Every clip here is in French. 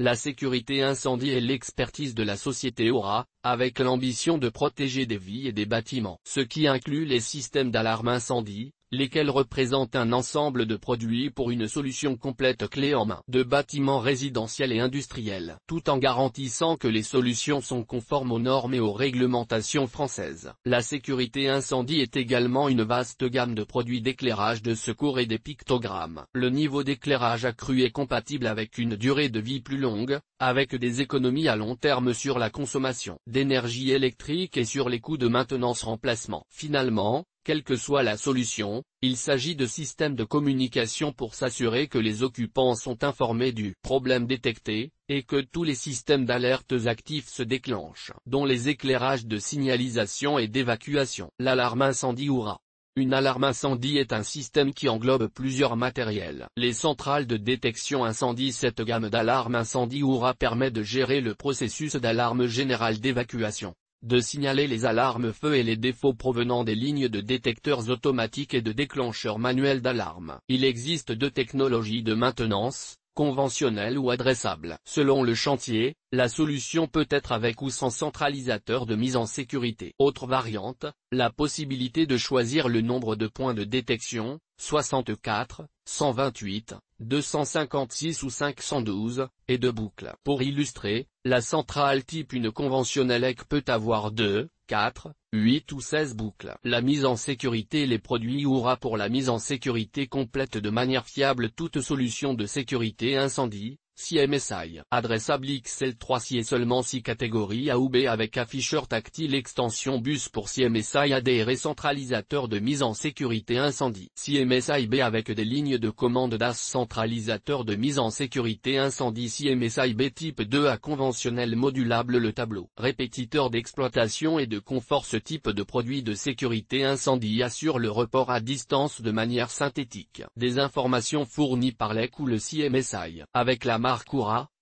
la sécurité incendie est l'expertise de la société Aura, avec l'ambition de protéger des vies et des bâtiments. Ce qui inclut les systèmes d'alarme incendie, lesquels représentent un ensemble de produits pour une solution complète clé en main de bâtiments résidentiels et industriels, tout en garantissant que les solutions sont conformes aux normes et aux réglementations françaises. La sécurité incendie est également une vaste gamme de produits d'éclairage de secours et des pictogrammes. Le niveau d'éclairage accru est compatible avec une durée de vie plus longue, avec des économies à long terme sur la consommation d'énergie électrique et sur les coûts de maintenance-remplacement. Finalement, quelle que soit la solution, il s'agit de systèmes de communication pour s'assurer que les occupants sont informés du problème détecté, et que tous les systèmes d'alertes actifs se déclenchent, dont les éclairages de signalisation et d'évacuation. L'alarme incendie Oura. Une alarme incendie est un système qui englobe plusieurs matériels. Les centrales de détection incendie Cette gamme d'alarme incendie Oura permet de gérer le processus d'alarme générale d'évacuation de signaler les alarmes feu et les défauts provenant des lignes de détecteurs automatiques et de déclencheurs manuels d'alarme. Il existe deux technologies de maintenance, conventionnelle ou adressable. Selon le chantier, la solution peut être avec ou sans centralisateur de mise en sécurité. Autre variante, la possibilité de choisir le nombre de points de détection, 64, 128, 256 ou 512, et de boucles. Pour illustrer, la centrale type une conventionnelle EC peut avoir 2, 4, 8 ou 16 boucles. La mise en sécurité Les produits Oura pour la mise en sécurité complète de manière fiable toute solution de sécurité incendie, CMSI. Adressable XL3 si et seulement 6 catégories A ou B avec afficheur tactile extension bus pour CMSI ADR et centralisateur de mise en sécurité incendie. CMSI B avec des lignes de commande DAS centralisateur de mise en sécurité incendie CMSI B type 2 A conventionnel modulable Le tableau répétiteur d'exploitation et de confort Ce type de produit de sécurité incendie assure le report à distance de manière synthétique. Des informations fournies par l'EC ou le CMSI. Avec la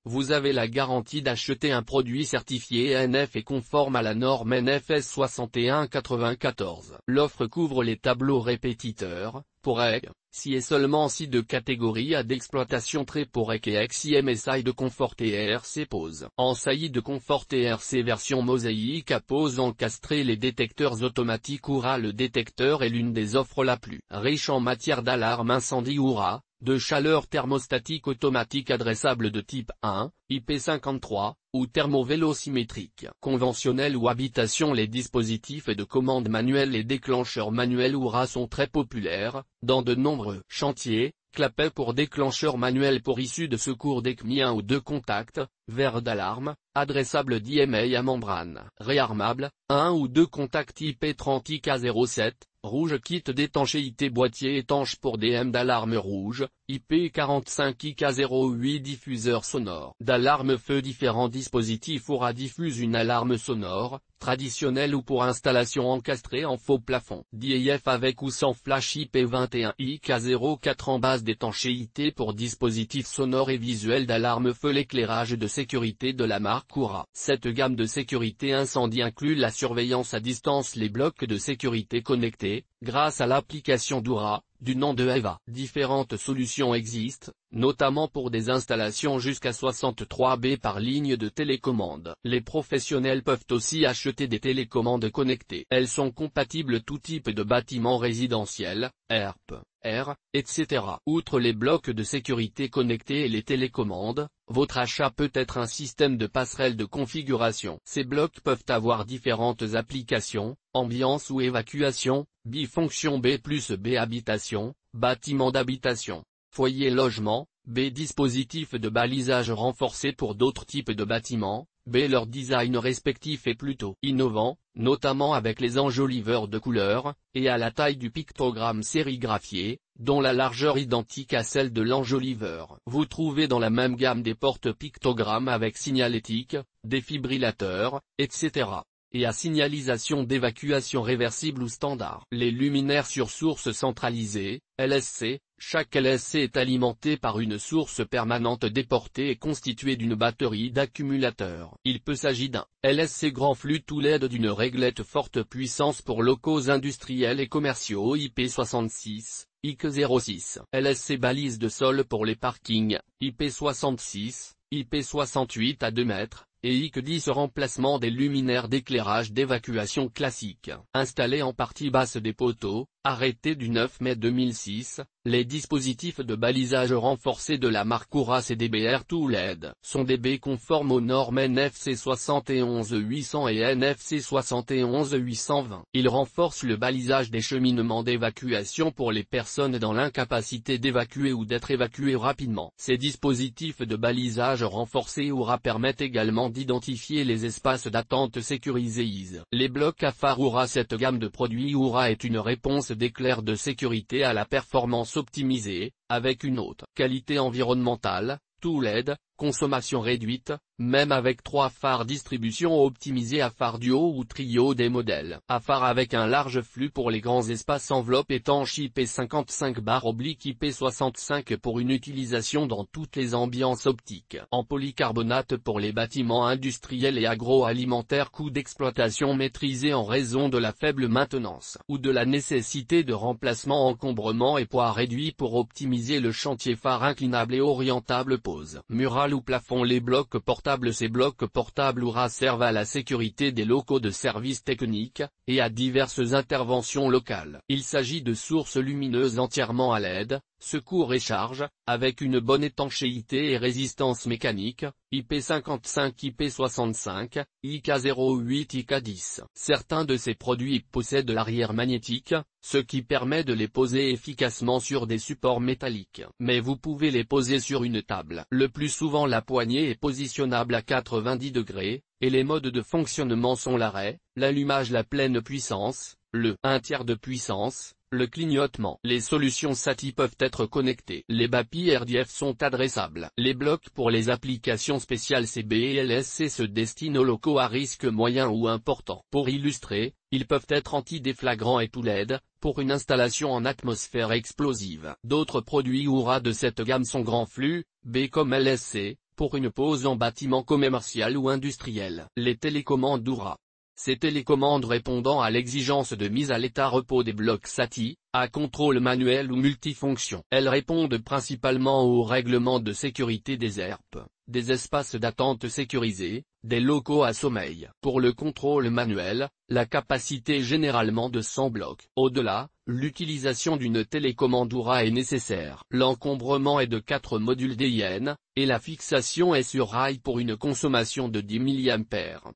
vous avez la garantie d'acheter un produit certifié NF et conforme à la norme NFS 6194. L'offre couvre les tableaux répétiteurs, pour EG, si et seulement si de catégorie A d'exploitation très pour EG et MSI de confort TRC pose. En saillie de confort TRC version mosaïque à pose encastré les détecteurs automatiques Oura Le détecteur est l'une des offres la plus riche en matière d'alarme incendie Oura, de chaleur thermostatique automatique adressable de type 1, IP53, ou thermovélo-symétrique. Conventionnel ou habitation Les dispositifs de commande manuelle et déclencheurs manuels Oura sont très populaires, dans de nombreux chantiers, clapet pour déclencheur manuel pour issue de secours d'ECMI 1 ou deux contacts, verre d'alarme, adressable d'IMA à membrane, réarmable, 1 ou deux contacts IP30 IK07, Rouge kit d'étanchéité boîtier étanche pour DM d'alarme rouge, IP45IK08 diffuseur sonore. D'alarme feu différents dispositifs aura diffuse une alarme sonore, traditionnelle ou pour installation encastrée en faux plafond. DIF avec ou sans flash IP21IK04 en base d'étanchéité pour dispositifs sonores et visuels d'alarme feu l'éclairage de sécurité de la marque Oura. Cette gamme de sécurité incendie inclut la surveillance à distance les blocs de sécurité connectés, grâce à l'application d'Oura, du nom de Eva. Différentes solutions existent, notamment pour des installations jusqu'à 63B par ligne de télécommande. Les professionnels peuvent aussi acheter des télécommandes connectées. Elles sont compatibles tout type de bâtiments résidentiels, ERP, R, etc. Outre les blocs de sécurité connectés et les télécommandes, votre achat peut être un système de passerelle de configuration. Ces blocs peuvent avoir différentes applications, ambiance ou évacuation, bifonction B plus B habitation, bâtiment d'habitation, foyer logement, B dispositif de balisage renforcé pour d'autres types de bâtiments, B leur design respectif est plutôt innovant, notamment avec les enjoliveurs de couleurs, et à la taille du pictogramme sérigraphié, dont la largeur identique à celle de l'enjoliveur. Vous trouvez dans la même gamme des portes pictogrammes avec signalétique, défibrillateurs, etc et à signalisation d'évacuation réversible ou standard. Les luminaires sur source centralisée, LSC, chaque LSC est alimenté par une source permanente déportée et constituée d'une batterie d'accumulateurs. Il peut s'agir d'un LSC grand flux tout l'aide d'une réglette forte puissance pour locaux industriels et commerciaux IP66, IC06. LSC balise de sol pour les parkings, IP66, IP68 à 2 mètres, et IC10 remplacement des luminaires d'éclairage d'évacuation classiques. Installés en partie basse des poteaux, arrêtés du 9 mai 2006, les dispositifs de balisage renforcés de la marque Oura CDBR LED sont DB conformes aux normes NFC 71800 et NFC 71820. Ils renforcent le balisage des cheminements d'évacuation pour les personnes dans l'incapacité d'évacuer ou d'être évacuées rapidement. Ces dispositifs de balisage renforcés Oura permettent également d'identifier les espaces d'attente sécurisés. Les blocs à phare Oura Cette gamme de produits Oura est une réponse d'éclair de sécurité à la performance optimisée, avec une haute qualité environnementale, tout LED, consommation réduite, même avec trois phares distribution optimisés à phare duo ou trio des modèles. À phare avec un large flux pour les grands espaces enveloppe étanche IP55 bar oblique IP65 pour une utilisation dans toutes les ambiances optiques. En polycarbonate pour les bâtiments industriels et agroalimentaires coût d'exploitation maîtrisé en raison de la faible maintenance ou de la nécessité de remplacement encombrement et poids réduit pour optimiser le chantier phare inclinable et orientable pose. Mural ou plafond les blocs ces blocs portables Oura servent à la sécurité des locaux de services techniques, et à diverses interventions locales. Il s'agit de sources lumineuses entièrement à LED, secours et charge, avec une bonne étanchéité et résistance mécanique, IP55 IP65, IK08 IK10. Certains de ces produits possèdent l'arrière magnétique, ce qui permet de les poser efficacement sur des supports métalliques. Mais vous pouvez les poser sur une table. Le plus souvent la poignée est positionnable à 90 degrés, et les modes de fonctionnement sont l'arrêt, l'allumage la pleine puissance, le 1 tiers de puissance, le clignotement. Les solutions SATI peuvent être connectées. Les BAPI RDF sont adressables. Les blocs pour les applications spéciales CB et LSC se destinent aux locaux à risque moyen ou important. Pour illustrer, ils peuvent être anti-déflagrants et tout LED, pour une installation en atmosphère explosive. D'autres produits Oura de cette gamme sont grand flux, B comme LSC, pour une pose en bâtiment commercial ou industriel. Les télécommandes Oura. Ces télécommandes répondant à l'exigence de mise à l'état repos des blocs SATI, à contrôle manuel ou multifonction. Elles répondent principalement au règlement de sécurité des ERP, des espaces d'attente sécurisés, des locaux à sommeil. Pour le contrôle manuel, la capacité généralement de 100 blocs. Au-delà, l'utilisation d'une télécommande Oura est nécessaire. L'encombrement est de 4 modules DIN, et la fixation est sur rail pour une consommation de 10 mA.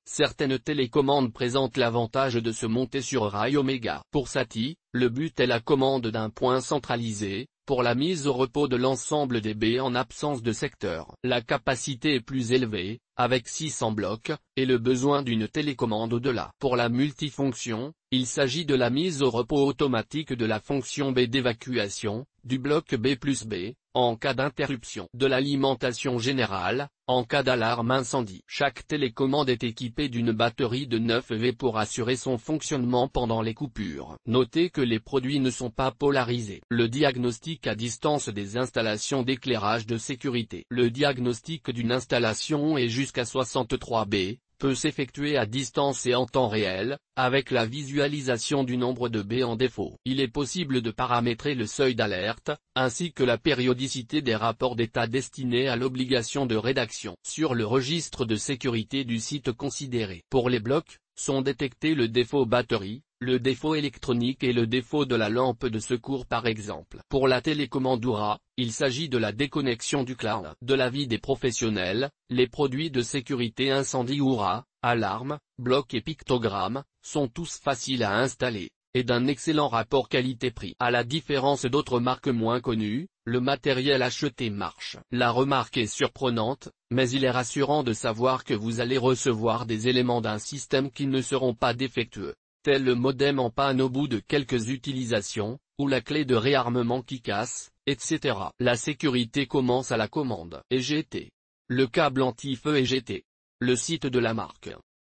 Certaines télécommandes présentent l'avantage de se monter sur rail Omega. Pour SATI, le but est la commande d'un point centralisé, pour la mise au repos de l'ensemble des baies en absence de secteur. La capacité est plus élevée, avec 600 blocs, et le besoin d'une télécommande au-delà. Pour la multifonction, il s'agit de la mise au repos automatique de la fonction B d'évacuation, du bloc B plus B, en cas d'interruption de l'alimentation générale, en cas d'alarme incendie. Chaque télécommande est équipée d'une batterie de 9 V pour assurer son fonctionnement pendant les coupures. Notez que les produits ne sont pas polarisés. Le diagnostic à distance des installations d'éclairage de sécurité. Le diagnostic d'une installation est jusqu'à 63 B, peut s'effectuer à distance et en temps réel, avec la visualisation du nombre de baies en défaut. Il est possible de paramétrer le seuil d'alerte, ainsi que la périodicité des rapports d'état destinés à l'obligation de rédaction. Sur le registre de sécurité du site considéré. Pour les blocs, sont détectés le défaut batterie, le défaut électronique et le défaut de la lampe de secours par exemple. Pour la télécommande Oura, il s'agit de la déconnexion du cloud. De l'avis des professionnels, les produits de sécurité incendie Oura, alarme, blocs et pictogrammes, sont tous faciles à installer, et d'un excellent rapport qualité-prix. À la différence d'autres marques moins connues, le matériel acheté marche. La remarque est surprenante, mais il est rassurant de savoir que vous allez recevoir des éléments d'un système qui ne seront pas défectueux tel le modem en panne au bout de quelques utilisations, ou la clé de réarmement qui casse, etc. La sécurité commence à la commande. EGT. Le câble anti-feu EGT. Le site de la marque.